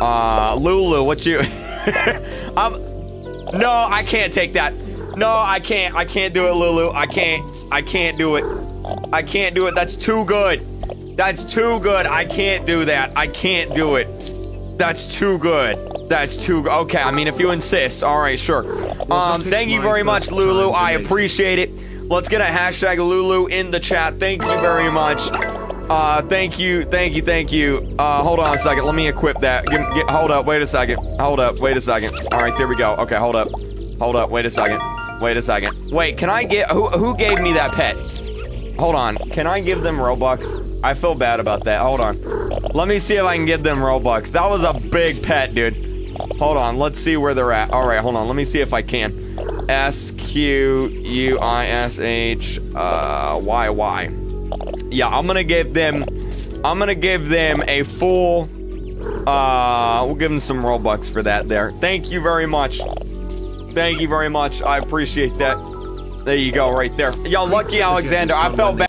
Uh, Lulu, what you? I'm. No, I can't take that. No, I can't. I can't do it, Lulu. I can't. I can't do it. I can't do it. That's too good. That's too good. I can't do that. I can't do it. That's too good. That's too good. Okay, I mean, if you insist. All right, sure. Um, thank you very much, Lulu. I appreciate it. Let's get a hashtag Lulu in the chat. Thank you very much. Uh, thank you, thank you, thank you. Uh, hold on a second. Let me equip that. Give, get, hold up. Wait a second. Hold up. Wait a second. All right, there we go. Okay, hold up. Hold up. Wait a second. Wait a second. Wait, can I get... Who, who gave me that pet? Hold on. Can I give them Robux? I feel bad about that. Hold on. Let me see if I can give them Robux. That was a big pet, dude. Hold on. Let's see where they're at. All right, hold on. Let me see if I can. S-Q-U-I-S-H uh. Yeah, I'm gonna give them... I'm gonna give them a full... Uh, we'll give them some Robux for that there. Thank you very much. Thank you very much. I appreciate that. There you go, right there. Yo, Lucky Alexander, I felt bad.